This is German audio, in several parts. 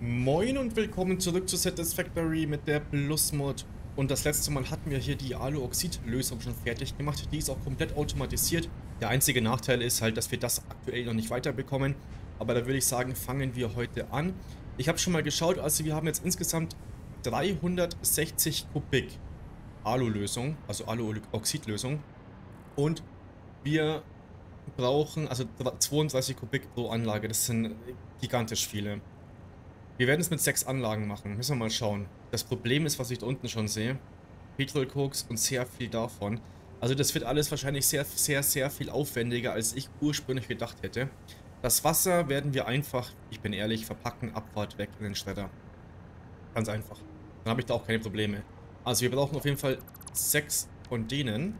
Moin und willkommen zurück zu Satisfactory mit der Plus Mod. Und das letzte Mal hatten wir hier die Aluoxid-Lösung schon fertig gemacht. Die ist auch komplett automatisiert. Der einzige Nachteil ist halt, dass wir das aktuell noch nicht weiterbekommen. Aber da würde ich sagen, fangen wir heute an. Ich habe schon mal geschaut, also wir haben jetzt insgesamt 360 Kubik Alu-Lösung, also Aluoxid-Lösung. Und wir brauchen, also 32 Kubik pro Anlage, das sind gigantisch viele. Wir werden es mit sechs Anlagen machen, müssen wir mal schauen. Das Problem ist, was ich da unten schon sehe, Petrolkoks und sehr viel davon. Also das wird alles wahrscheinlich sehr, sehr, sehr viel aufwendiger, als ich ursprünglich gedacht hätte. Das Wasser werden wir einfach, ich bin ehrlich, verpacken, Abfahrt weg in den Schredder. Ganz einfach. Dann habe ich da auch keine Probleme. Also wir brauchen auf jeden Fall sechs von denen.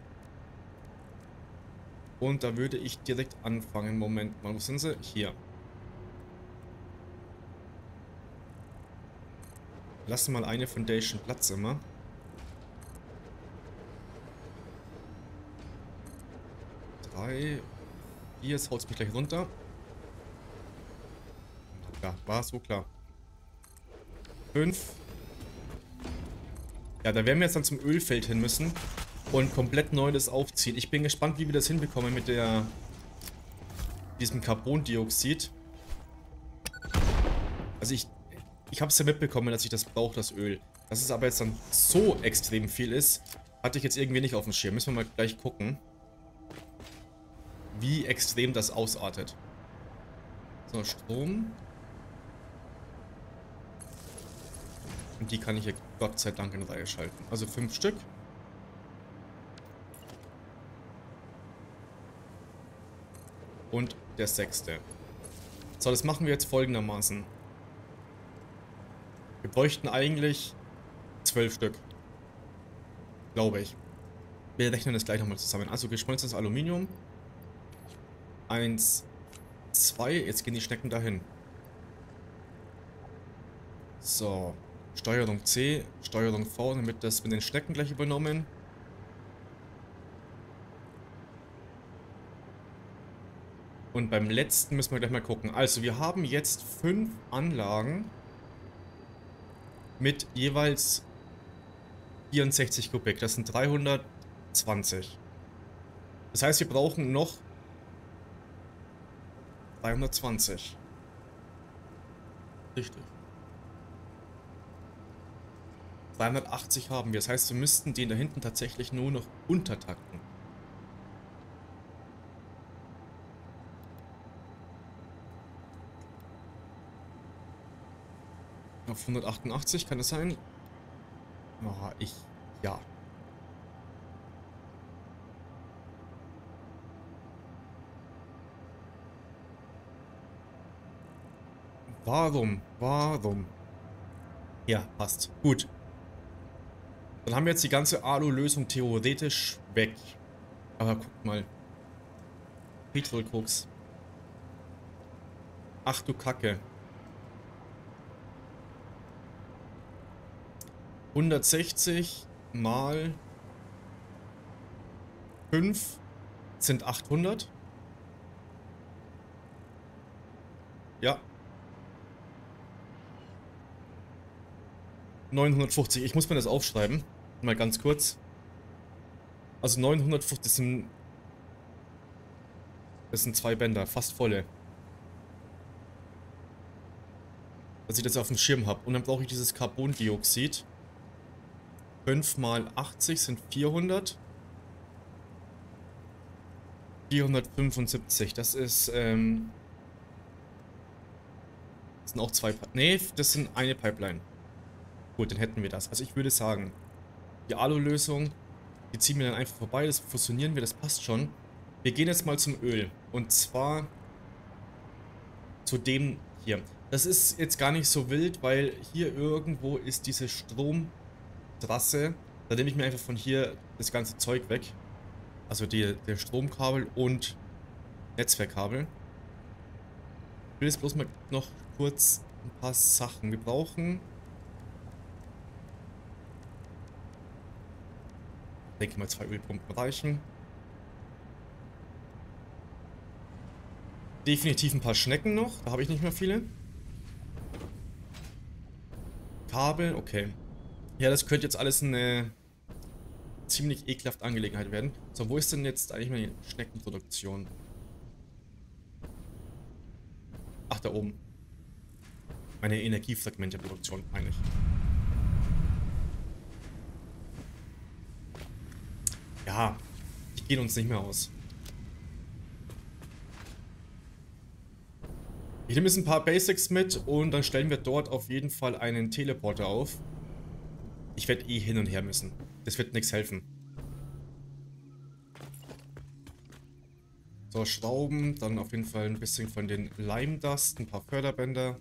Und da würde ich direkt anfangen. Moment mal, wo sind sie? Hier. Lassen mal eine Foundation Platz immer. Drei. Vier, jetzt haut mich gleich runter. Ja, war so klar. Fünf. Ja, da werden wir jetzt dann zum Ölfeld hin müssen und komplett neues aufziehen. Ich bin gespannt, wie wir das hinbekommen mit der diesem Carbondioxid. Also ich ich habe es ja mitbekommen, dass ich das brauche, das Öl. Dass es aber jetzt dann so extrem viel ist, hatte ich jetzt irgendwie nicht auf dem Schirm. Müssen wir mal gleich gucken, wie extrem das ausartet. So, Strom. Und die kann ich hier Gott sei Dank in Reihe schalten. Also fünf Stück. Und der sechste. So, das machen wir jetzt folgendermaßen. Wir bräuchten eigentlich zwölf Stück. Glaube ich. Wir rechnen das gleich nochmal zusammen. Also geschmolzenes Aluminium. Eins, zwei. Jetzt gehen die Schnecken dahin. So. Steuerung C, Steuerung V, damit das mit den Schnecken gleich übernommen. Und beim letzten müssen wir gleich mal gucken. Also wir haben jetzt fünf Anlagen mit jeweils 64 Kubik. Das sind 320. Das heißt, wir brauchen noch 320. Richtig. 380 haben wir. Das heißt, wir müssten den da hinten tatsächlich nur noch untertakten. Auf 188 kann es sein? Oh, ich... Ja. Warum? Warum? Ja, passt. Gut. Dann haben wir jetzt die ganze Alu-Lösung theoretisch weg. Aber guck mal. Petrolkoks. Ach du Kacke. 160 mal 5 sind 800. Ja. 950. Ich muss mir das aufschreiben. Mal ganz kurz. Also 950 das sind... Das sind zwei Bänder, fast volle. Dass ich das auf dem Schirm habe. Und dann brauche ich dieses Carbondioxid. 5 mal 80 sind 400. 475, das ist, ähm... Das sind auch zwei... Ne, das sind eine Pipeline. Gut, dann hätten wir das. Also ich würde sagen, die Alu-Lösung, die ziehen wir dann einfach vorbei, das fusionieren wir, das passt schon. Wir gehen jetzt mal zum Öl. Und zwar zu dem hier. Das ist jetzt gar nicht so wild, weil hier irgendwo ist diese Strom... Trasse. Da nehme ich mir einfach von hier das ganze Zeug weg. Also die, der Stromkabel und Netzwerkkabel. Ich will jetzt bloß mal noch kurz ein paar Sachen. Wir brauchen... Ich denke mal zwei Ölpumpen reichen. Definitiv ein paar Schnecken noch. Da habe ich nicht mehr viele. Kabel, okay. Ja, das könnte jetzt alles eine ziemlich ekelhafte Angelegenheit werden. So, wo ist denn jetzt eigentlich meine Schneckenproduktion? Ach, da oben. Meine Energiefragmenteproduktion, meine ich. Ja, die gehen uns nicht mehr aus. Ich nehme jetzt ein paar Basics mit und dann stellen wir dort auf jeden Fall einen Teleporter auf. Ich werde eh hin und her müssen. Das wird nichts helfen. So, Schrauben, dann auf jeden Fall ein bisschen von den Lime Dust, ein paar Förderbänder.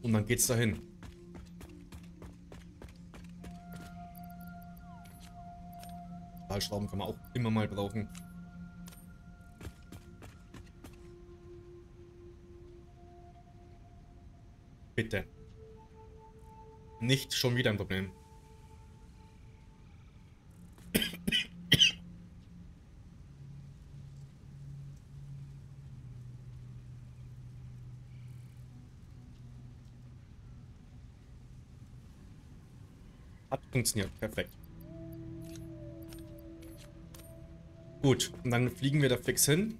Und dann geht's dahin. Stahlschrauben kann man auch immer mal brauchen. Bitte. Nicht schon wieder ein Problem. Hat funktioniert. Perfekt. Gut, und dann fliegen wir da fix hin.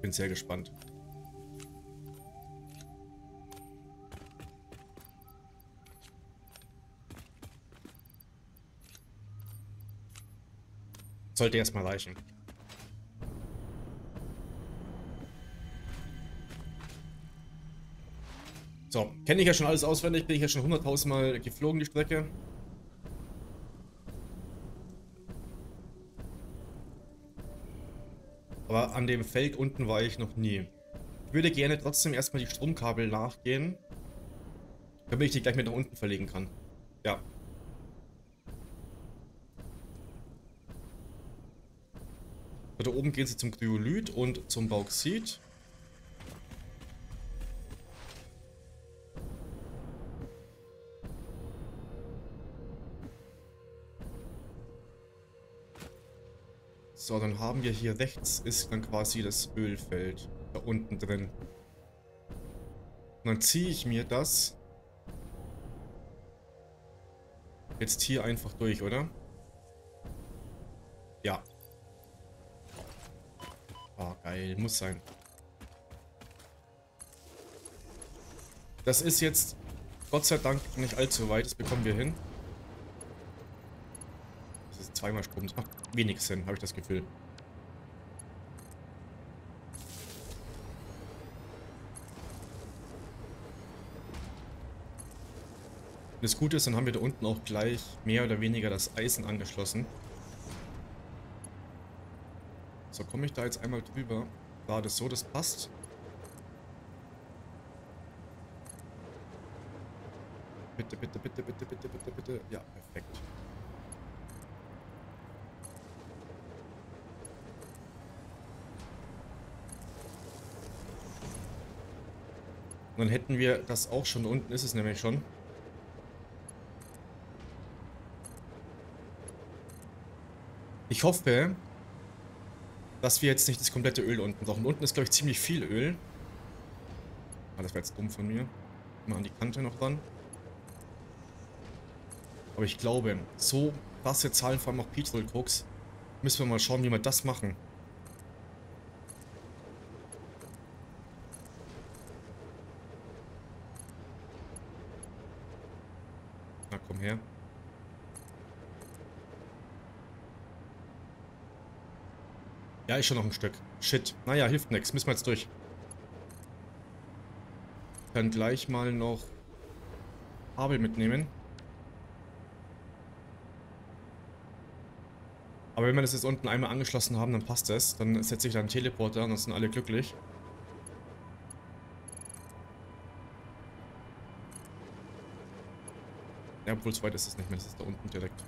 Bin sehr gespannt. Sollte erstmal reichen. So, kenne ich ja schon alles auswendig, bin ich ja schon 100.000 Mal geflogen, die Strecke. Aber an dem Feld unten war ich noch nie. Ich würde gerne trotzdem erstmal die Stromkabel nachgehen. Damit ich die gleich mit nach unten verlegen kann. Ja, Da oben gehen sie zum Kryolyt und zum Bauxit. So, dann haben wir hier rechts ist dann quasi das Ölfeld. Da unten drin. Und dann ziehe ich mir das jetzt hier einfach durch, oder? Geil. Muss sein. Das ist jetzt Gott sei Dank nicht allzu weit. Das bekommen wir hin. Das ist zweimal Strom. Das macht wenig Sinn, habe ich das Gefühl. Das Gute ist, dann haben wir da unten auch gleich mehr oder weniger das Eisen angeschlossen. So, komme ich da jetzt einmal drüber? War das so, das passt. Bitte, bitte, bitte, bitte, bitte, bitte, bitte. Ja, perfekt. Und dann hätten wir das auch schon. Unten ist es nämlich schon. Ich hoffe, dass wir jetzt nicht das komplette Öl unten brauchen. Unten ist, glaube ich, ziemlich viel Öl. Ah, das war jetzt dumm von mir. Mal an die Kante noch dran. Aber ich glaube, so krasse Zahlen, vor allem auch Petrol Cooks, müssen wir mal schauen, wie wir das machen. Na, komm her. Ja, ist schon noch ein Stück. Shit. Naja, hilft nichts. Müssen wir jetzt durch. Dann gleich mal noch Kabel mitnehmen. Aber wenn wir das jetzt unten einmal angeschlossen haben, dann passt das. Dann setze ich da einen Teleporter und dann sind alle glücklich. Ja, obwohl so weit ist es nicht mehr. Das ist da unten direkt.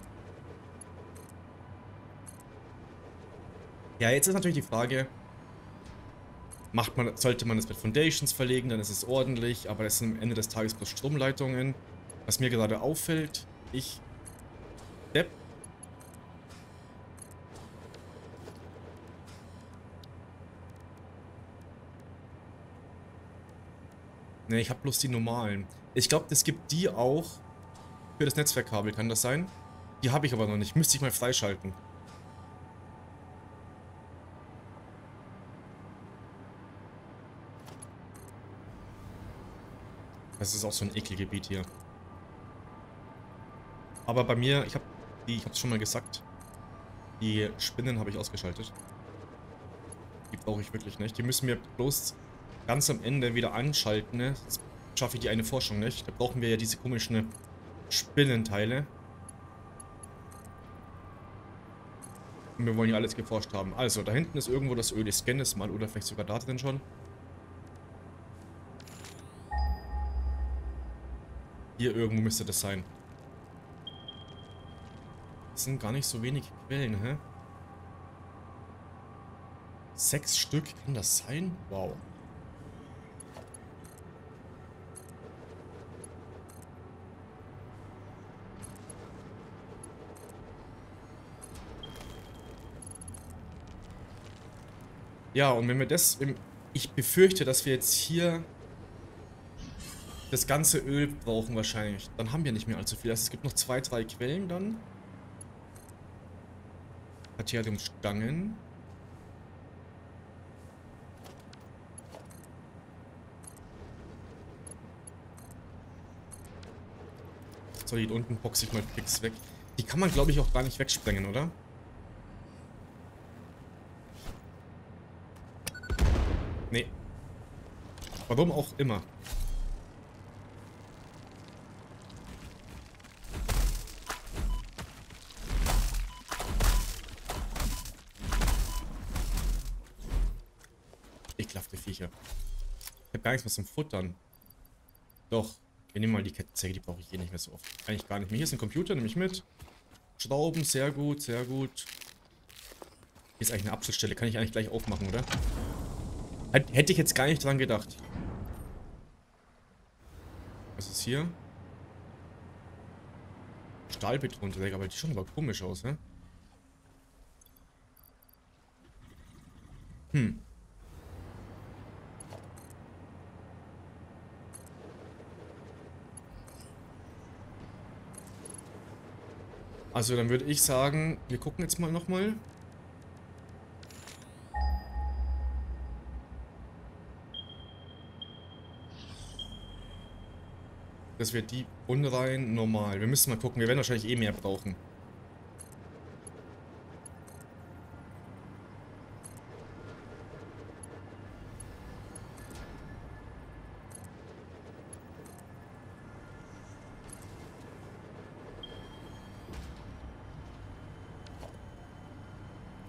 Ja, jetzt ist natürlich die Frage, macht man, sollte man es mit Foundations verlegen, dann ist es ordentlich, aber es sind am Ende des Tages bloß Stromleitungen. Was mir gerade auffällt, ich... Depp. Ne, ich habe bloß die normalen. Ich glaube, es gibt die auch für das Netzwerkkabel, kann das sein? Die habe ich aber noch nicht. Müsste ich mal freischalten. Das ist auch so ein Ekelgebiet hier. Aber bei mir, ich habe die, ich habe es schon mal gesagt, die Spinnen habe ich ausgeschaltet. Die brauche ich wirklich nicht. Die müssen wir bloß ganz am Ende wieder anschalten. Ne? Das schaffe ich die eine Forschung nicht. Da brauchen wir ja diese komischen Spinnenteile. Und wir wollen ja alles geforscht haben. Also, da hinten ist irgendwo das Öl. Ich scanne es mal oder vielleicht sogar da drin schon. Hier irgendwo müsste das sein. Das sind gar nicht so wenig Quellen, hä? Sechs Stück, kann das sein? Wow. Ja, und wenn wir das... Ich befürchte, dass wir jetzt hier das ganze Öl brauchen wahrscheinlich. Dann haben wir nicht mehr allzu viel. Also es gibt noch zwei, drei Quellen dann. Stangen. So, hier unten boxe ich mal fix weg. Die kann man, glaube ich, auch gar nicht wegsprengen, oder? Nee. Warum auch immer. Ekelhafte Viecher. Ich habe gar nichts mehr zum Futtern. Doch. Wir nehmen mal die Kettensäge, die brauche ich eh nicht mehr so oft. Eigentlich gar nicht mehr. Hier ist ein Computer, nehme ich mit. Schrauben, sehr gut, sehr gut. Hier ist eigentlich eine Abschlussstelle. Kann ich eigentlich gleich aufmachen, oder? Hätte ich jetzt gar nicht dran gedacht. Was ist hier? Stahlbetonträger, aber die schauen aber komisch aus, ne? Hm. Also dann würde ich sagen, wir gucken jetzt mal nochmal. Das wird die unrein normal. Wir müssen mal gucken. Wir werden wahrscheinlich eh mehr brauchen.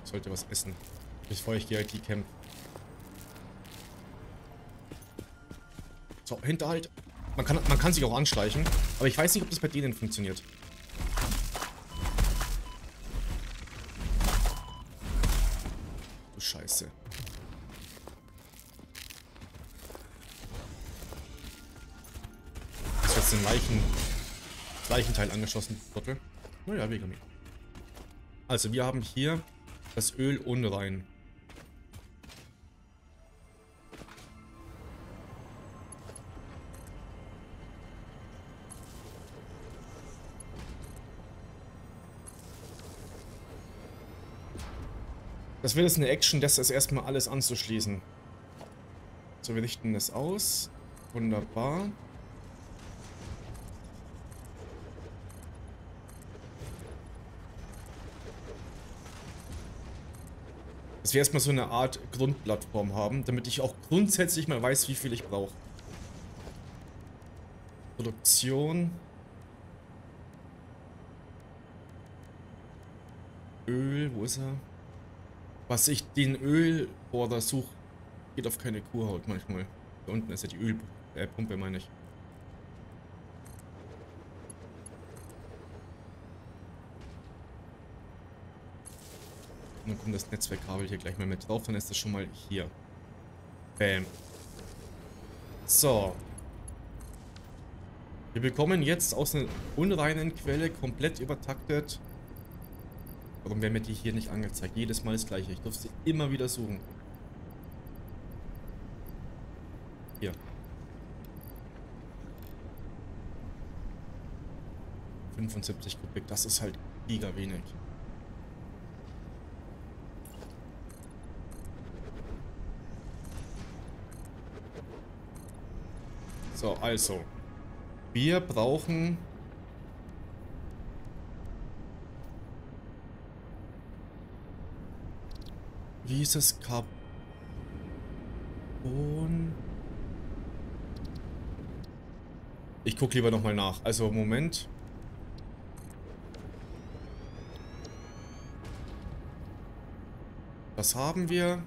Sollte was essen. Bevor ich gehe IT-Camp. So, Hinterhalt. Man kann, man kann sich auch anschleichen. Aber ich weiß nicht, ob das bei denen funktioniert. Du Scheiße. Ist jetzt den Leichen, Leichenteil angeschossen, Trottel. Naja, wegen. Also, wir haben hier das Öl unrein. Das wird jetzt eine Action, das ist erstmal alles anzuschließen. So, wir richten das aus. Wunderbar. Dass wir erstmal so eine Art Grundplattform haben, damit ich auch grundsätzlich mal weiß, wie viel ich brauche. Produktion. Öl, wo ist er? Was ich den Ölbohrer suche, geht auf keine Kuhhaut manchmal. Da unten ist ja die Ölpumpe, äh, meine ich. tun das Netzwerkkabel hier gleich mal mit drauf, dann ist das schon mal hier. Bam. So. Wir bekommen jetzt aus einer unreinen Quelle komplett übertaktet. Warum werden mir die hier nicht angezeigt? Jedes Mal das gleiche. Ich durfte sie immer wieder suchen. Hier. ...75 Kubik, das ist halt giga wenig. So, also. Wir brauchen... Wie ist es? Carbon... Ich gucke lieber nochmal nach. Also, Moment. Was haben wir?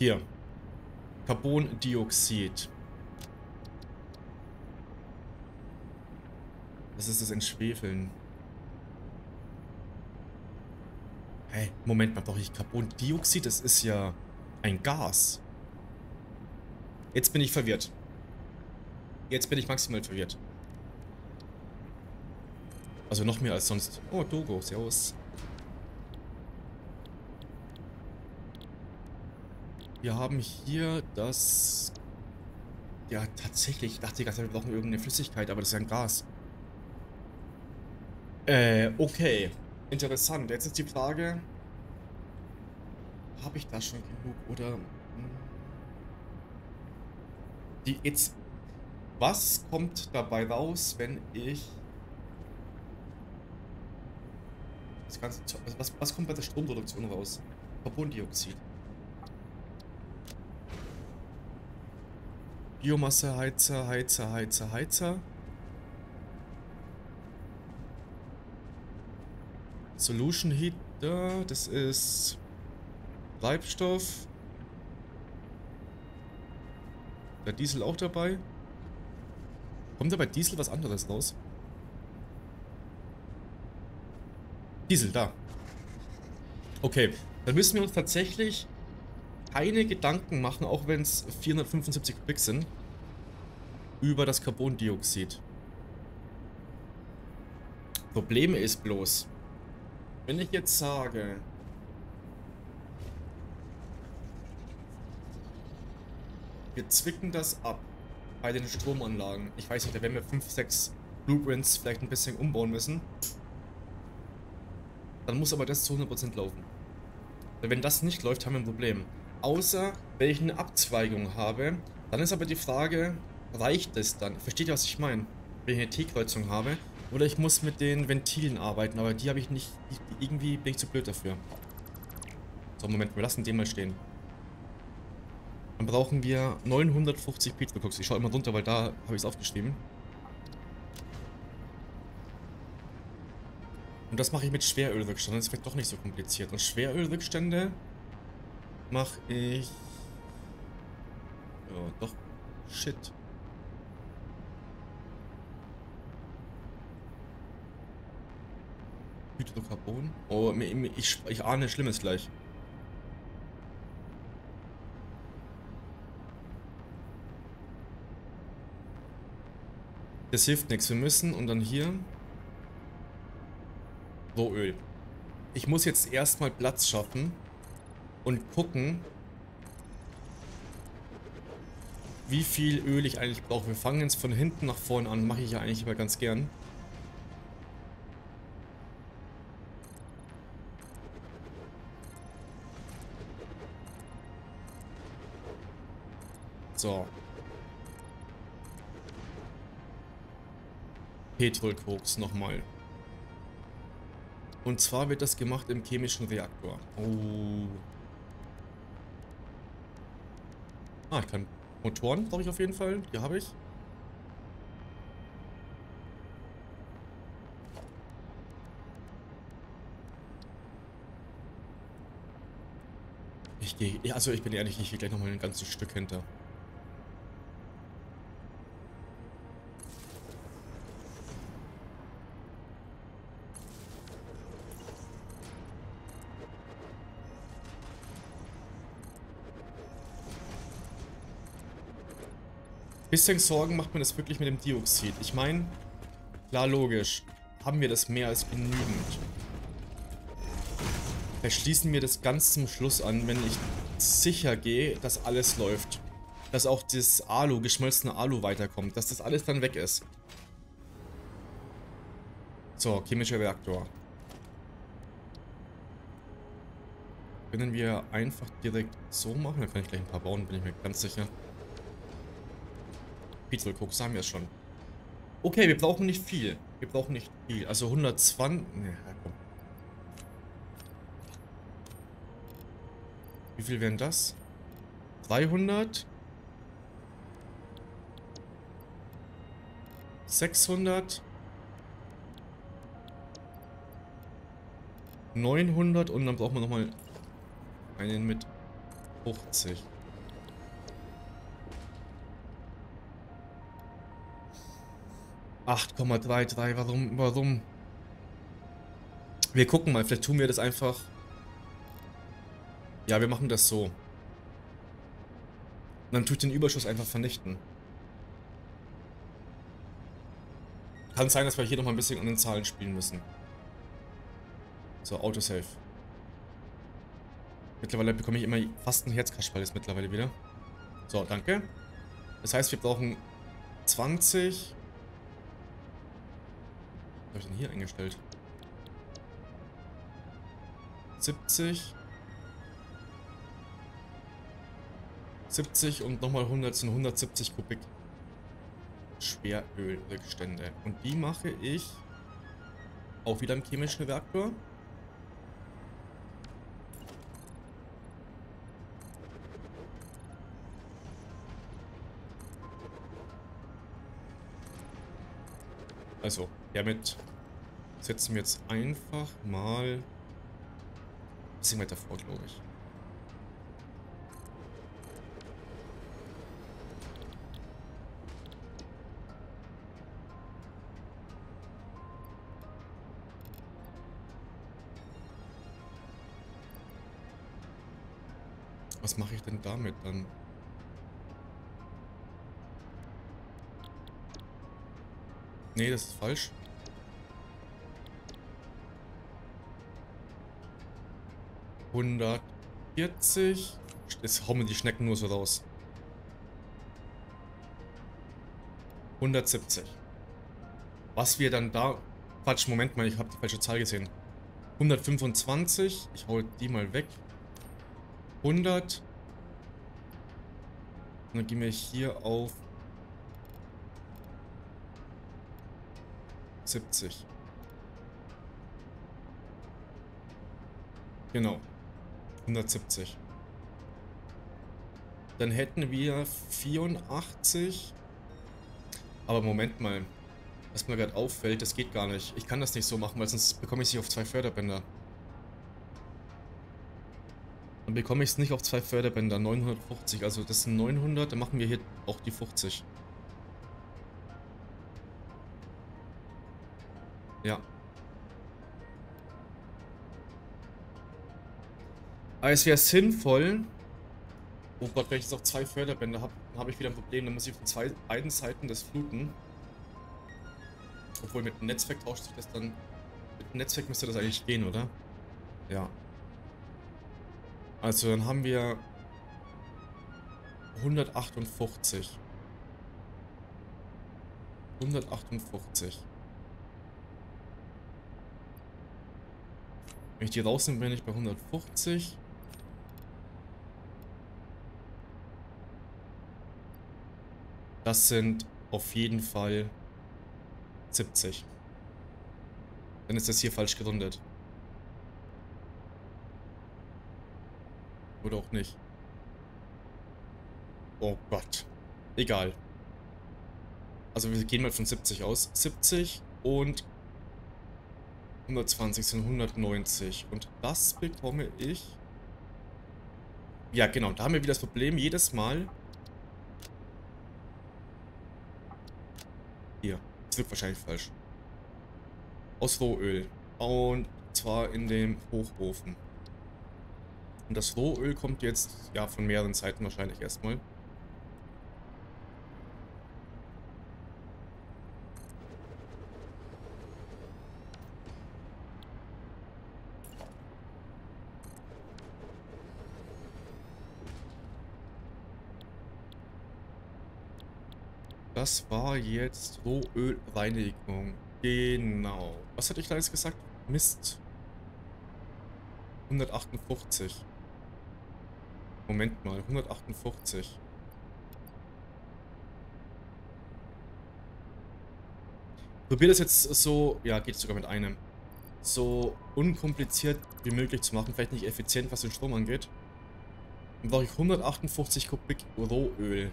Hier. Carbondioxid. Was ist das Entschwefeln? Hey, Moment mal, brauche ich Carbondioxid? Das ist ja ein Gas. Jetzt bin ich verwirrt. Jetzt bin ich maximal verwirrt. Also noch mehr als sonst. Oh, Dogo, servus. Wir haben hier das... Ja, tatsächlich. Ich dachte die ganze Zeit, wir brauchen irgendeine Flüssigkeit, aber das ist ja ein Gas. Äh, okay. Interessant. Jetzt ist die Frage... Habe ich da schon genug oder... Hm, die jetzt... Was kommt dabei raus, wenn ich... Das ganze... Was, was kommt bei der Stromproduktion raus? Carbondioxid. Biomasse, Heizer, Heizer, Heizer, Heizer. Solution Heat, da, das ist Treibstoff. Der Diesel auch dabei. Kommt da bei Diesel was anderes raus? Diesel, da. Okay, dann müssen wir uns tatsächlich keine Gedanken machen, auch wenn es 475 Kubik sind, über das Carbondioxid. Problem ist bloß, wenn ich jetzt sage, wir zwicken das ab bei den Stromanlagen. Ich weiß nicht, da werden wir 5, 6 Blueprints vielleicht ein bisschen umbauen müssen. Dann muss aber das zu 100% laufen. Wenn das nicht läuft, haben wir ein Problem. Außer, wenn ich eine Abzweigung habe, dann ist aber die Frage, reicht es dann? Versteht ihr, was ich meine? Wenn ich eine T-Kreuzung habe. Oder ich muss mit den Ventilen arbeiten, aber die habe ich nicht, irgendwie bin ich zu blöd dafür. So, Moment, wir lassen den mal stehen. Dann brauchen wir 950 Petrocox. Ich schaue immer runter, weil da habe ich es aufgeschrieben. Und das mache ich mit Schwerölrückständen. Das wird doch nicht so kompliziert. Und Schwerölrückstände mache ich... Ja, doch. Shit. Hydrocarbon. Oh, ich, ich ahne Schlimmes gleich. Das hilft nichts. Wir müssen und dann hier Rohöl. Ich muss jetzt erstmal Platz schaffen und gucken, wie viel Öl ich eigentlich brauche. Wir fangen jetzt von hinten nach vorne an. Mache ich ja eigentlich immer ganz gern. So. Petrolkoks nochmal. Und zwar wird das gemacht im chemischen Reaktor. Oh. Ah, ich kann Motoren, brauche ich auf jeden Fall. Die habe ich. Ich gehe, also ich bin ehrlich, ich gehe gleich nochmal ein ganzes Stück hinter. Bisschen Sorgen macht mir das wirklich mit dem Dioxid. Ich meine, klar logisch, haben wir das mehr als genügend. Verschließen wir das ganz zum Schluss an, wenn ich sicher gehe, dass alles läuft. dass auch das Alu, geschmolzene Alu weiterkommt, dass das alles dann weg ist. So, chemischer Reaktor. Können wir einfach direkt so machen? Dann kann ich gleich ein paar bauen, bin ich mir ganz sicher. Piezelkoks haben wir schon. Okay, wir brauchen nicht viel. Wir brauchen nicht viel. Also 120... Ne, komm. Wie viel wären das? 300? 600? 900 und dann brauchen wir nochmal einen mit 50. Acht Komma drei drei. Warum? Warum? Wir gucken mal. Vielleicht tun wir das einfach. Ja, wir machen das so. Und dann tut den Überschuss einfach vernichten. Kann sein, dass wir hier nochmal ein bisschen an den Zahlen spielen müssen. So, Autosave. Mittlerweile bekomme ich immer fast einen Herzkaschball jetzt mittlerweile wieder. So, danke. Das heißt, wir brauchen 20. Habe ich denn hier eingestellt? 70. 70 und nochmal 100 sind 170 Kubik Schwerölrückstände. Und die mache ich auch wieder im chemischen Reaktor. Also, damit setzen wir jetzt einfach mal ein bisschen weiter vor, glaube ich. Was mache ich denn damit dann? Nee, das ist falsch. Hundertvierzig. Jetzt hauen wir die Schnecken nur so raus. 170. Was wir dann da... Quatsch, Moment mal, ich habe die falsche Zahl gesehen. 125. Ich hau die mal weg. 100. Und dann gehen wir hier auf 70. Genau. 170. Dann hätten wir 84. Aber Moment mal. Was mir gerade auffällt, das geht gar nicht. Ich kann das nicht so machen, weil sonst bekomme ich sie auf zwei Förderbänder. Dann bekomme ich es nicht auf zwei Förderbänder. 950. Also das sind 900. Dann machen wir hier auch die 50. Ja. Aber es wäre sinnvoll. Oh Gott, wenn ich jetzt noch zwei Förderbänder habe, habe ich wieder ein Problem. Dann muss ich von zwei, beiden Seiten das fluten. Obwohl mit dem Netzwerk tauscht sich das dann. Mit dem Netzwerk müsste das eigentlich gehen, oder? Ja. Also dann haben wir 158. 158. Wenn ich die rausnehme, bin ich bei 150. Das sind auf jeden Fall 70. Dann ist das hier falsch gerundet. Oder auch nicht. Oh Gott. Egal. Also wir gehen mal von 70 aus. 70 und 120 sind 190. Und das bekomme ich... Ja, genau. Da haben wir wieder das Problem. Jedes Mal... Hier. Das wird wahrscheinlich falsch. Aus Rohöl. Und zwar in dem Hochofen. Und das Rohöl kommt jetzt, ja, von mehreren Seiten wahrscheinlich erstmal. Das war jetzt Rohölreinigung. Genau. Was hatte ich da jetzt gesagt? Mist. 158. Moment mal, 158. Probier das jetzt so, ja, geht sogar mit einem, so unkompliziert wie möglich zu machen, vielleicht nicht effizient, was den Strom angeht. Dann brauche ich 158 Kubik Rohöl.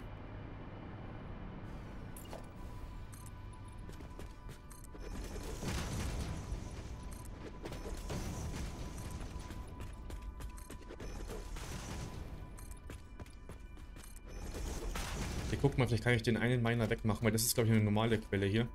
Kann ich den einen Miner wegmachen, weil das ist, glaube ich, eine normale Quelle hier.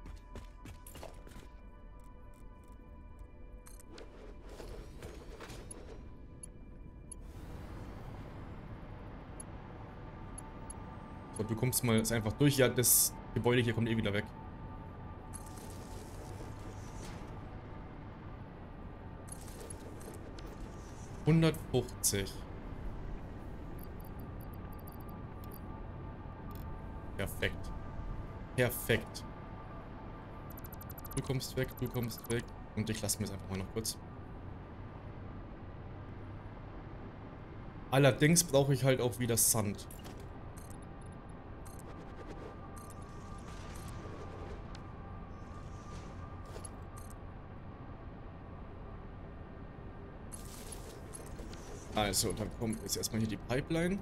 So, du kommst mal einfach durch. Ja, das Gebäude hier kommt eh wieder weg. Hundertfünfzig. Perfekt. Perfekt. Du kommst weg, du kommst weg. Und ich lasse mir jetzt einfach mal noch kurz. Allerdings brauche ich halt auch wieder Sand. Also, dann kommt jetzt erstmal hier die Pipeline.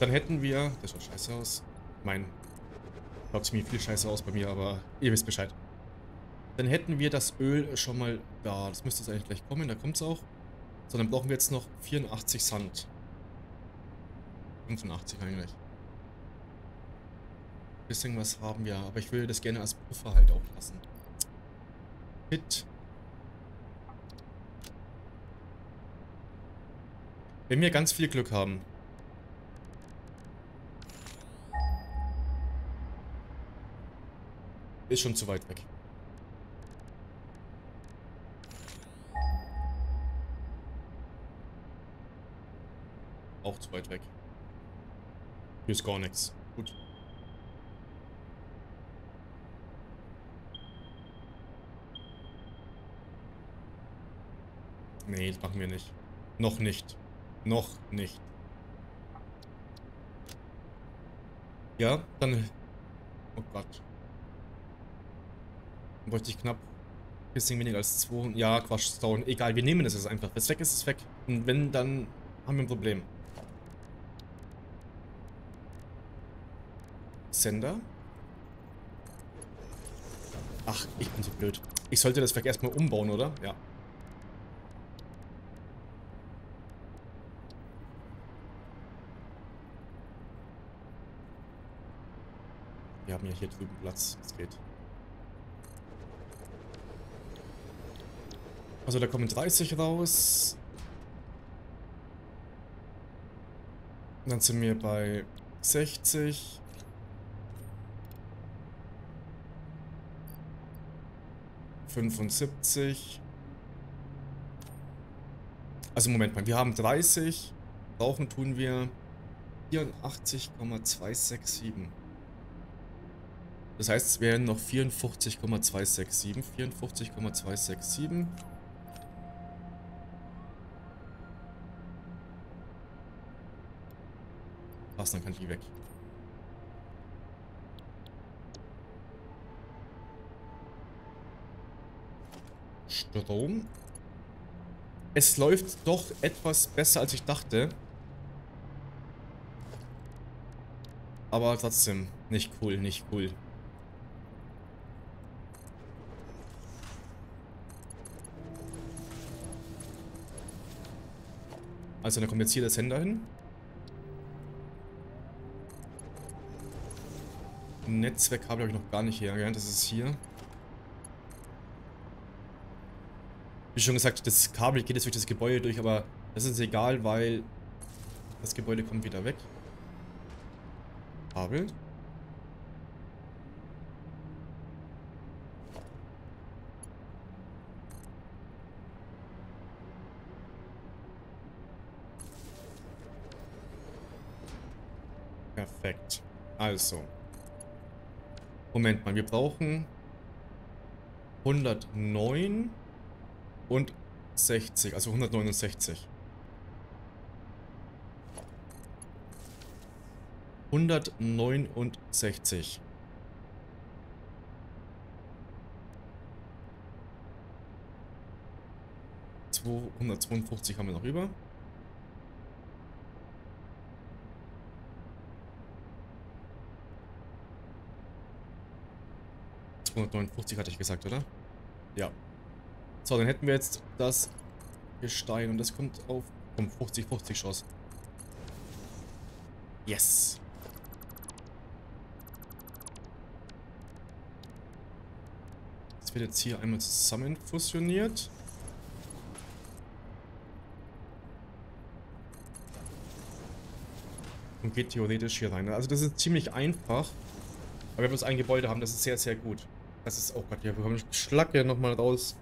Dann hätten wir... Das schaut scheiße aus. Mein... Schaut ziemlich viel scheiße aus bei mir, aber ihr wisst Bescheid. Dann hätten wir das Öl schon mal da. Das müsste jetzt eigentlich gleich kommen, da kommt es auch. So, dann brauchen wir jetzt noch 84 Sand. 85 eigentlich. Bisschen was haben wir, aber ich würde das gerne als Puffer halt auch lassen. Hit. Wenn wir ganz viel Glück haben. Ist schon zu weit weg. Auch zu weit weg. Hier ist gar nichts. Gut. Nee, das machen wir nicht. Noch nicht. Noch nicht. Ja, dann... Oh Gott. Bräuchte ich knapp ein bisschen weniger als 2. Ja, Quatsch, Stone. Egal, wir nehmen das jetzt einfach. Wenn es weg ist, ist es weg. Und wenn, dann haben wir ein Problem. Sender. Ach, ich bin so blöd. Ich sollte das vielleicht erstmal umbauen, oder? Ja. Wir haben ja hier drüben Platz. Es geht. Also da kommen 30 raus. Dann sind wir bei 60. 75. Also Moment mal, wir haben 30. Brauchen tun wir 84,267. Das heißt, es wären noch 54,267. 54,267. Passt, dann kann ich die weg. Strom. Es läuft doch etwas besser, als ich dachte. Aber trotzdem, nicht cool, nicht cool. Also, dann kommt jetzt hier der Sender hin. Netzwerkkabel habe ich noch gar nicht her. Das ist hier. Wie schon gesagt, das Kabel geht jetzt durch das Gebäude durch, aber das ist egal, weil das Gebäude kommt wieder weg. Kabel. Perfekt. Also. Moment mal, wir brauchen 109 und 60, also 169. 169. Zweihundertzweiundfünfzig haben wir noch über. 259 hatte ich gesagt, oder? Ja. So, dann hätten wir jetzt das Gestein und das kommt auf um 50-50 Chance. Yes. Das wird jetzt hier einmal zusammen fusioniert. Und geht theoretisch hier rein. Also das ist ziemlich einfach. Aber wenn wir bloß ein Gebäude haben, das ist sehr, sehr gut. Das ist, oh Gott, ja, wir haben Schlacke nochmal raus.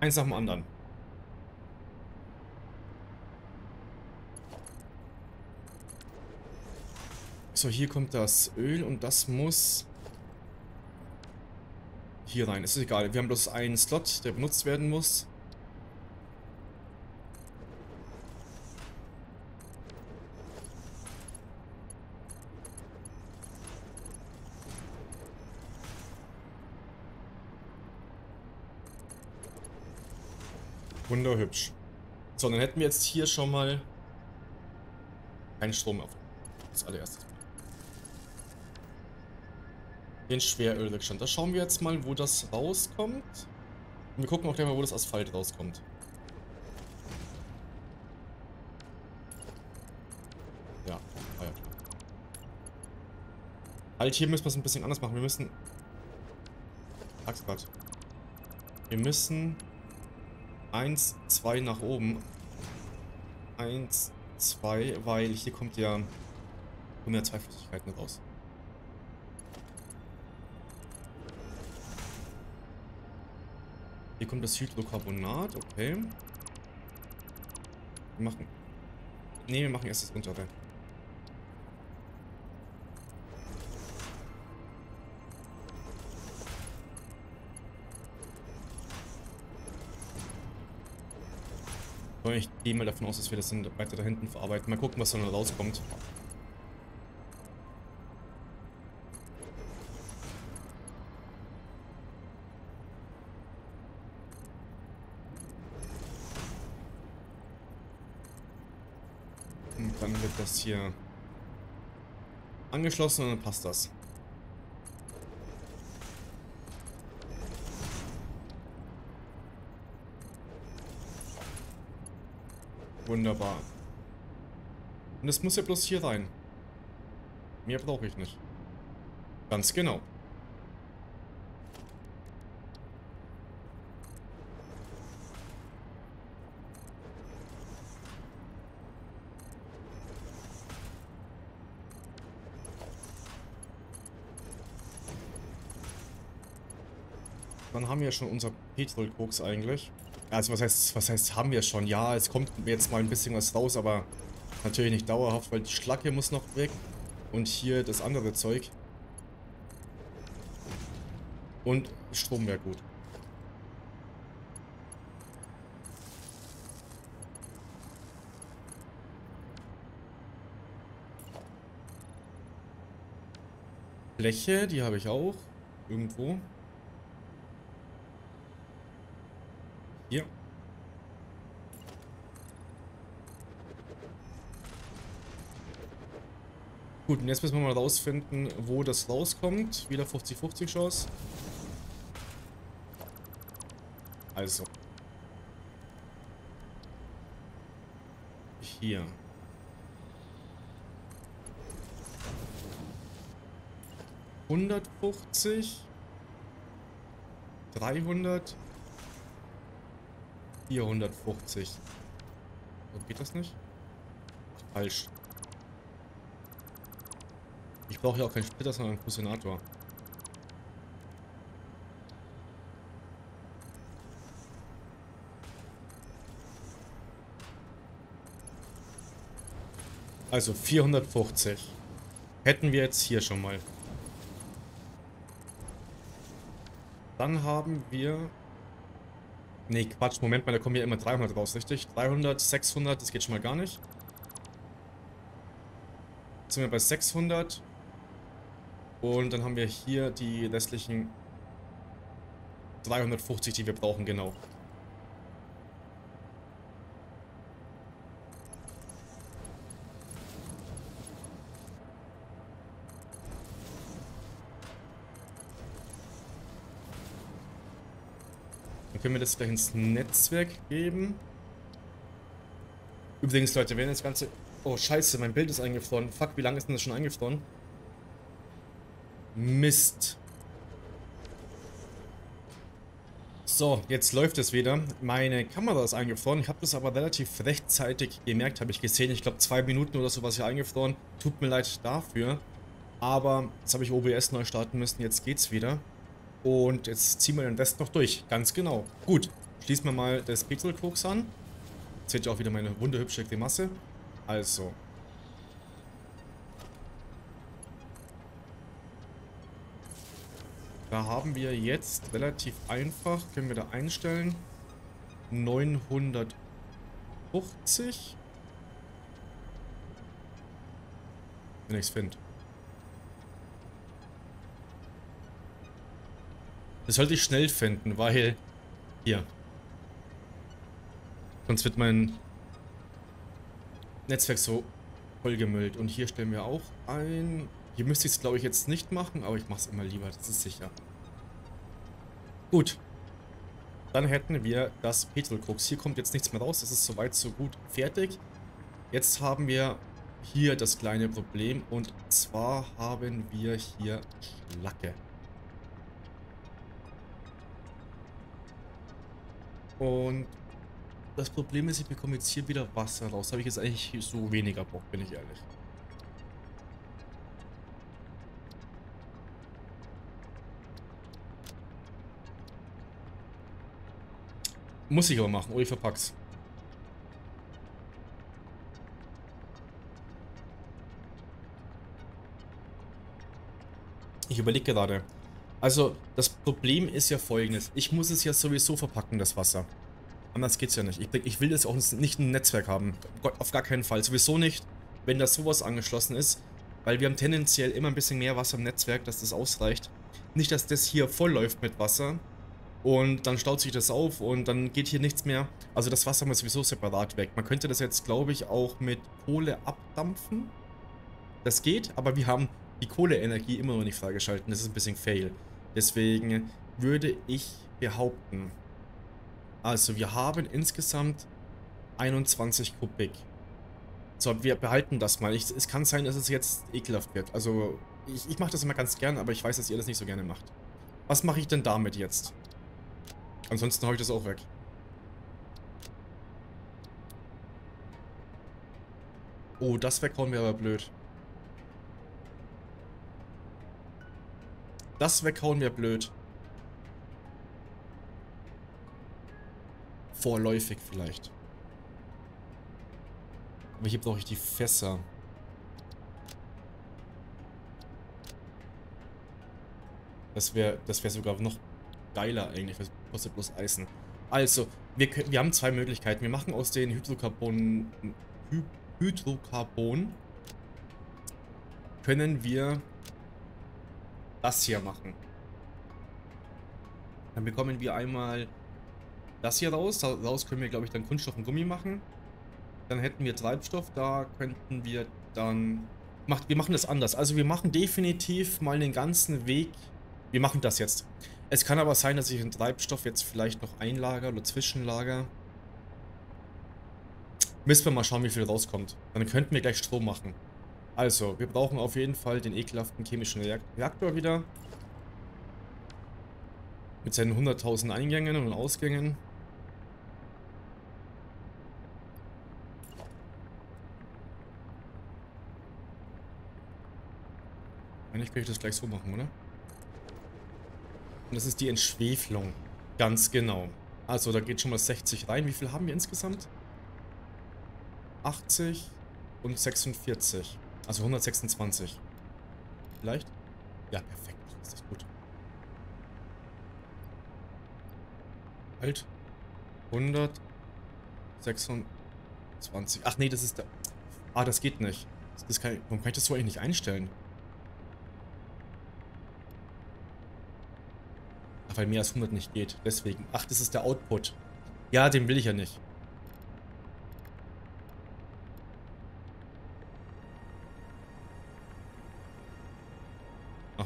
Eins nach dem anderen. So, hier kommt das Öl und das muss hier rein. Ist egal, wir haben bloß einen Slot, der benutzt werden muss. Wunderhübsch. So, dann hätten wir jetzt hier schon mal keinen Strom auf. Das allererstes. Den Schwerölrückstand. Da schauen wir jetzt mal, wo das rauskommt. Und wir gucken auch gleich mal, wo das Asphalt rauskommt. Ja, ah ja. Halt, hier müssen wir es ein bisschen anders machen. Wir müssen... Sag's grad. Wir müssen 1, 2 nach oben. 1, 2, weil hier kommt ja, kommen ja zwei Flüssigkeiten raus. Hier kommt das Hydrocarbonat, okay. Wir machen... Ne, wir machen erst das untere. Ich gehe mal davon aus, dass wir das dann weiter da hinten verarbeiten. Mal gucken, was dann rauskommt. Und dann wird das hier angeschlossen und dann passt das. Wunderbar. Und es muss ja bloß hier rein. Mehr brauche ich nicht. Ganz genau. Dann haben wir schon unser Petrolkoks eigentlich. Also was heißt, was heißt, haben wir schon? Ja, es kommt jetzt mal ein bisschen was raus, aber natürlich nicht dauerhaft, weil die Schlacke muss noch weg. Und hier das andere Zeug. Und Strom wäre gut. Fläche, die habe ich auch. Irgendwo. Hier. Gut, und jetzt müssen wir mal rausfinden, wo das rauskommt. Wieder 50-50 Chance. Also. Hier. Hundertfünfzig. Dreihundert. 450. So, geht das nicht? Falsch. Ich brauche ja auch keinen Splitter, sondern einen Fusionator. Also 450. Hätten wir jetzt hier schon mal. Dann haben wir... Ne, Quatsch, Moment mal, da kommen ja immer 300 raus, richtig? 300, 600, das geht schon mal gar nicht. Jetzt sind wir bei 600. Und dann haben wir hier die restlichen 350, die wir brauchen, genau. Dann können wir das gleich ins Netzwerk geben. Übrigens, Leute, wenn das Ganze... Oh, scheiße, mein Bild ist eingefroren. Fuck, wie lange ist denn das schon eingefroren? Mist. So, jetzt läuft es wieder. Meine Kamera ist eingefroren. Ich habe das aber relativ rechtzeitig gemerkt, habe ich gesehen. Ich glaube, zwei Minuten oder so war sie eingefroren. Tut mir leid dafür. Aber jetzt habe ich OBS neu starten müssen. Jetzt geht's wieder. Und jetzt ziehen wir den Rest noch durch. Ganz genau. Gut. Schließen wir mal das Pixelkoks an. Jetzt seht ihr auch wieder meine wunderhübsche Grimasse. Also. Da haben wir jetzt relativ einfach, können wir da einstellen, 950. Wenn ich es finde. Das sollte ich schnell finden, weil... Hier. Sonst wird mein Netzwerk so vollgemüllt. Und hier stellen wir auch ein... Hier müsste ich es, glaube ich, jetzt nicht machen, aber ich mache es immer lieber, das ist sicher. Gut. Dann hätten wir das Petrolkrux. Hier kommt jetzt nichts mehr raus, das ist soweit so gut fertig. Jetzt haben wir hier das kleine Problem und zwar haben wir hier Schlacke. Und das Problem ist, ich bekomme jetzt hier wieder Wasser raus. Habe ich jetzt eigentlich so weniger Bock, bin ich ehrlich. Muss ich aber machen, oder ich verpack's. Ich überlege gerade. Also, das Problem ist ja folgendes. Ich muss es ja sowieso verpacken, das Wasser. Anders geht's ja nicht. Ich, ich will das auch nicht ein Netzwerk haben. Auf gar keinen Fall. Sowieso nicht, wenn da sowas angeschlossen ist. Weil wir haben tendenziell immer ein bisschen mehr Wasser im Netzwerk, dass das ausreicht. Nicht, dass das hier voll läuft mit Wasser. Und dann staut sich das auf und dann geht hier nichts mehr. Also das Wasser muss sowieso separat weg. Man könnte das jetzt, glaube ich, auch mit Kohle abdampfen. Das geht, aber wir haben die Kohleenergie immer noch nicht freigeschalten. Das ist ein bisschen fail. Deswegen würde ich behaupten, also wir haben insgesamt 21 Kubik. So, wir behalten das mal. Ich, es kann sein, dass es jetzt ekelhaft wird. Also ich, ich mache das immer ganz gern, aber ich weiß, dass ihr das nicht so gerne macht. Was mache ich denn damit jetzt? Ansonsten haue ich das auch weg. Oh, das weghauen wäre aber blöd. Das weghauen wäre blöd. Vorläufig vielleicht. Aber hier brauche ich die Fässer. Das wäre das wär sogar noch geiler eigentlich. Das kostet bloß Eisen. Also, wir, wir haben zwei Möglichkeiten. Wir machen aus den Hydrocarbon... Hy Hydrocarbon können wir das hier machen. Dann bekommen wir einmal das hier raus. Daraus können wir, glaube ich, dann Kunststoff und Gummi machen. Dann hätten wir Treibstoff. Da könnten wir dann... Wir machen das anders. Also wir machen definitiv mal den ganzen Weg... Wir machen das jetzt. Es kann aber sein, dass ich den Treibstoff jetzt vielleicht noch einlager oder zwischenlager. Müssen wir mal schauen, wie viel rauskommt. Dann könnten wir gleich Strom machen. Also, wir brauchen auf jeden Fall den ekelhaften chemischen Reaktor wieder. Mit seinen 100.000 Eingängen und Ausgängen. Eigentlich könnte ich das gleich so machen, oder? Und das ist die Entschwefelung. Ganz genau. Also da geht schon mal 60 rein. Wie viel haben wir insgesamt? 80. 146. Also 126. Vielleicht? Ja, perfekt. Das ist gut. Halt. 126. Ach nee, das ist der... Ah, das geht nicht. Das kann, warum kann ich das so eigentlich nicht einstellen? Ach, weil mehr als 100 nicht geht. Deswegen. Ach, das ist der Output. Ja, den will ich ja nicht.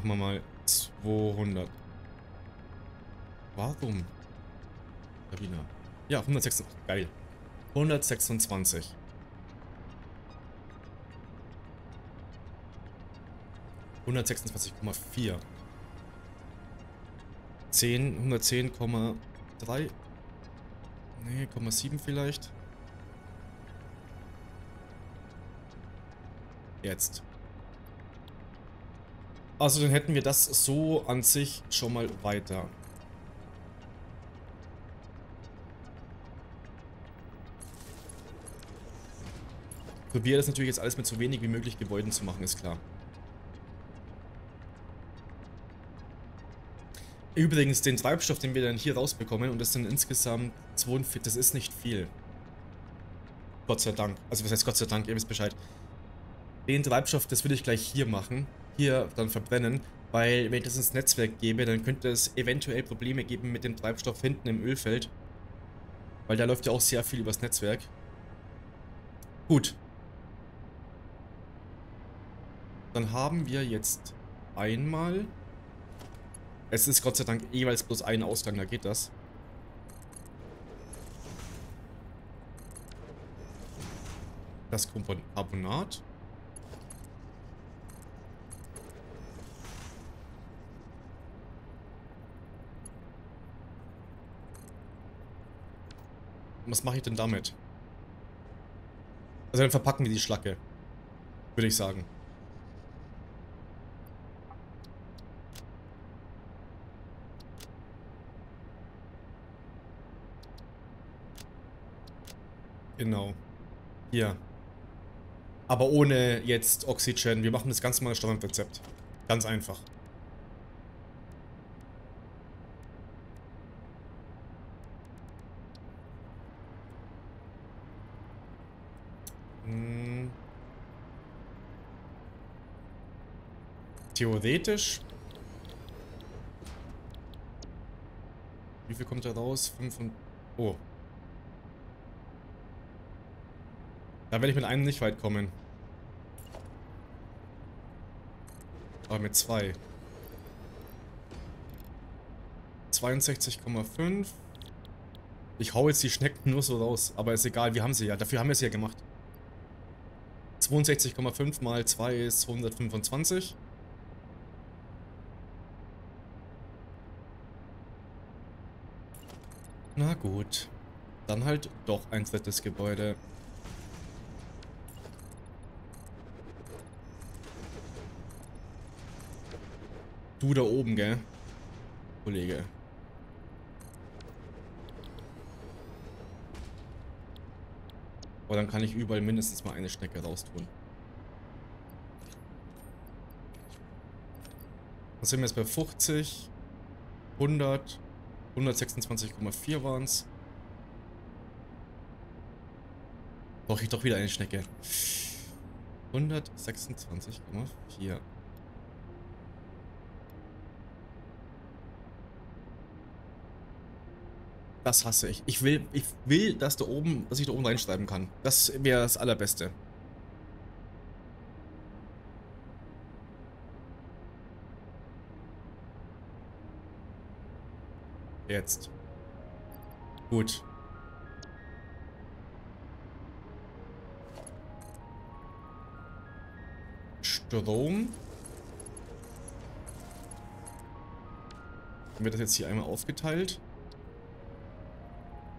Machen wir mal 200. Warum? Sabina. Ja, 126. Geil. 126. 126,4. 10, 110,3. Nee, 0,7 vielleicht. Jetzt. Also dann hätten wir das so an sich schon mal weiter. Probiere das natürlich jetzt alles mit so wenig wie möglich Gebäuden zu machen, ist klar. Übrigens, den Treibstoff, den wir dann hier rausbekommen, und das sind insgesamt 42, das ist nicht viel. Gott sei Dank. Also was heißt Gott sei Dank, ihr wisst Bescheid. Den Treibstoff, das würde ich gleich hier machen. Hier dann verbrennen. Weil wenn ich das ins Netzwerk gebe, dann könnte es eventuell Probleme geben mit dem Treibstoff hinten im Ölfeld. Weil da läuft ja auch sehr viel übers Netzwerk. Gut. Dann haben wir jetzt einmal es ist Gott sei Dank jeweils bloß ein Ausgang, da geht das. Das Carbonat. Was mache ich denn damit? Also dann verpacken wir die Schlacke. Würde ich sagen. Genau. Hier. Aber ohne jetzt Oxygen. Wir machen das ganz normale Standardrezept. Ganz einfach. Hm. Theoretisch. Wie viel kommt da raus? 5 und... Oh. Da werde ich mit einem nicht weit kommen. Aber mit zwei. 62,5. Ich hau jetzt die Schnecken nur so raus. Aber ist egal, wir haben sie ja. Dafür haben wir sie ja gemacht. 62,5 mal 2 ist 125. Na gut. Dann halt doch ein drittes Gebäude. Du da oben, gell? Kollege. Aber dann kann ich überall mindestens mal eine Schnecke raustun. Was sind wir jetzt bei 50? 100? 126,4 waren es. Brauche ich doch wieder eine Schnecke. 126,4. Das hasse ich. Ich will, ich will, dass da oben, dass ich da oben reinschreiben kann. Das wäre das Allerbeste. Jetzt. Gut. Strom. Haben wir das jetzt hier einmal aufgeteilt?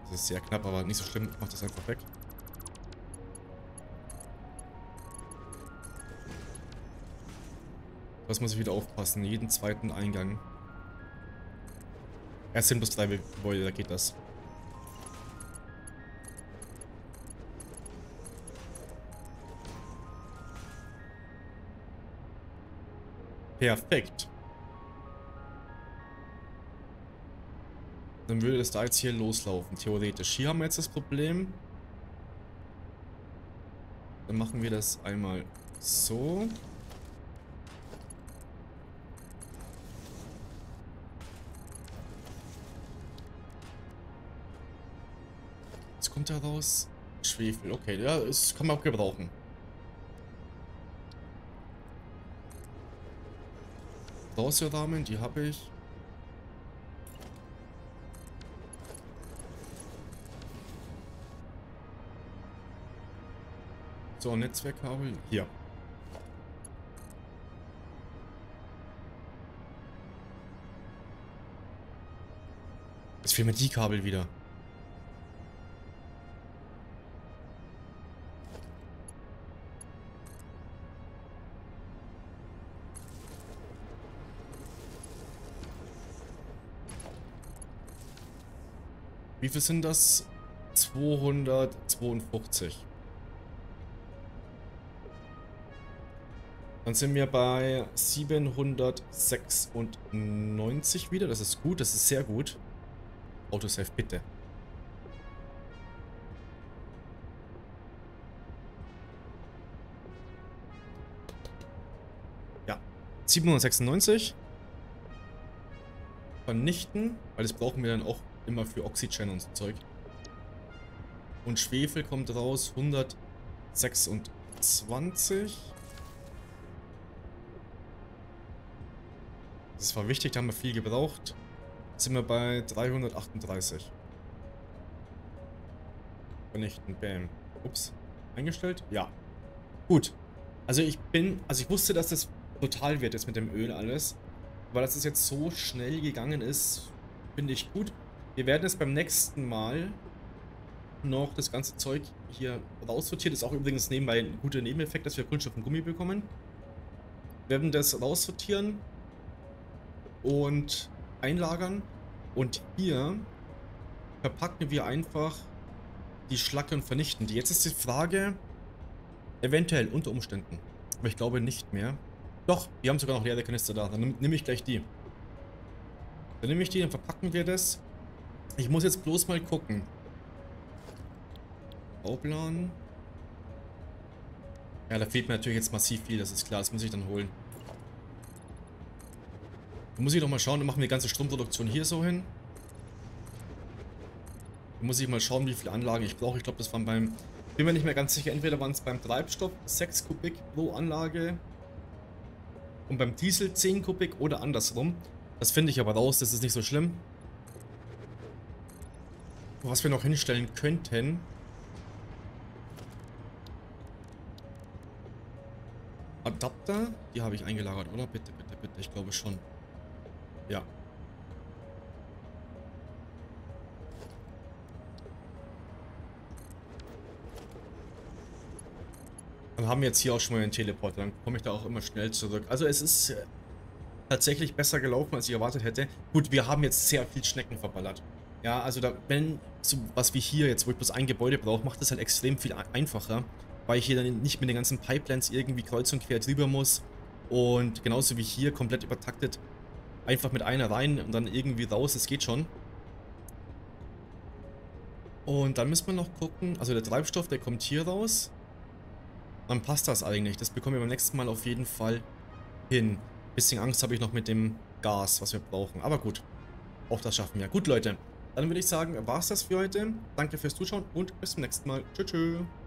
Das ist sehr knapp, aber nicht so schlimm. Ich mach das einfach weg. Das muss ich wieder aufpassen. Jeden zweiten Eingang. Erst sind bloß drei Gebäude, da geht das. Perfekt. Dann würde es da jetzt hier loslaufen, theoretisch. Hier haben wir jetzt das Problem. Dann machen wir das einmal so. Da raus. Schwefel, okay, ja, das kann man auch gebrauchen. Rahmen, die habe ich. So, Netzwerkkabel. Hier. Jetzt fehlen mir die Kabel wieder. Wie viel sind das? 252. Dann sind wir bei 796 wieder. Das ist gut, das ist sehr gut. Autosave, bitte. Ja, 796. Vernichten, weil das brauchen wir dann auch immer für Oxygen und so Zeug. Und Schwefel kommt raus 126. Das war wichtig, da haben wir viel gebraucht. Jetzt sind wir bei 338. Vernichten, bam. Ups. Eingestellt? Ja. Gut. Also ich bin, also ich wusste, dass das total wird jetzt mit dem Öl alles. Weil dass es jetzt so schnell gegangen ist, finde ich gut. Wir werden jetzt beim nächsten Mal noch das ganze Zeug hier raussortieren. Das ist auch übrigens nebenbei ein guter Nebeneffekt, dass wir Kunststoff und Gummi bekommen. Wir werden das raussortieren und einlagern. Und hier verpacken wir einfach die Schlacke und vernichten die. Jetzt ist die Frage, eventuell unter Umständen, aber ich glaube nicht mehr. Doch, wir haben sogar noch leere Kanister da. Dann nehme ich gleich die. Dann nehme ich die, dann verpacken wir das. Ich muss jetzt bloß mal gucken. Bauplan. Ja, da fehlt mir natürlich jetzt massiv viel, das ist klar. Das muss ich dann holen. Da muss ich doch mal schauen, dann machen wir die ganze Stromproduktion hier so hin. Da muss ich mal schauen, wie viele Anlagen ich brauche. Ich glaube, das waren beim... Bin mir nicht mehr ganz sicher, entweder waren es beim Treibstoff 6 Kubik pro Anlage und beim Diesel 10 Kubik oder andersrum. Das finde ich aber raus, das ist nicht so schlimm. Was wir noch hinstellen könnten... Adapter, die habe ich eingelagert, oder? Bitte, bitte, bitte, ich glaube schon. Ja. Dann haben wir jetzt hier auch schon mal einen Teleporter, dann komme ich da auch immer schnell zurück. Also es ist äh, tatsächlich besser gelaufen, als ich erwartet hätte. Gut, wir haben jetzt sehr viel Schnecken verballert. Ja, also da, wenn so was wie hier jetzt, wo ich bloß ein Gebäude brauche, macht das halt extrem viel einfacher, weil ich hier dann nicht mit den ganzen Pipelines irgendwie kreuz und quer drüber muss und genauso wie hier komplett übertaktet Einfach mit einer rein und dann irgendwie raus, das geht schon. Und dann müssen wir noch gucken, also der Treibstoff, der kommt hier raus. Dann passt das eigentlich. Das bekommen wir beim nächsten Mal auf jeden Fall hin. Bisschen Angst habe ich noch mit dem Gas, was wir brauchen. Aber gut, auch das schaffen wir. Gut, Leute, dann würde ich sagen, war es das für heute. Danke fürs Zuschauen und bis zum nächsten Mal. Tschüss. tschüss.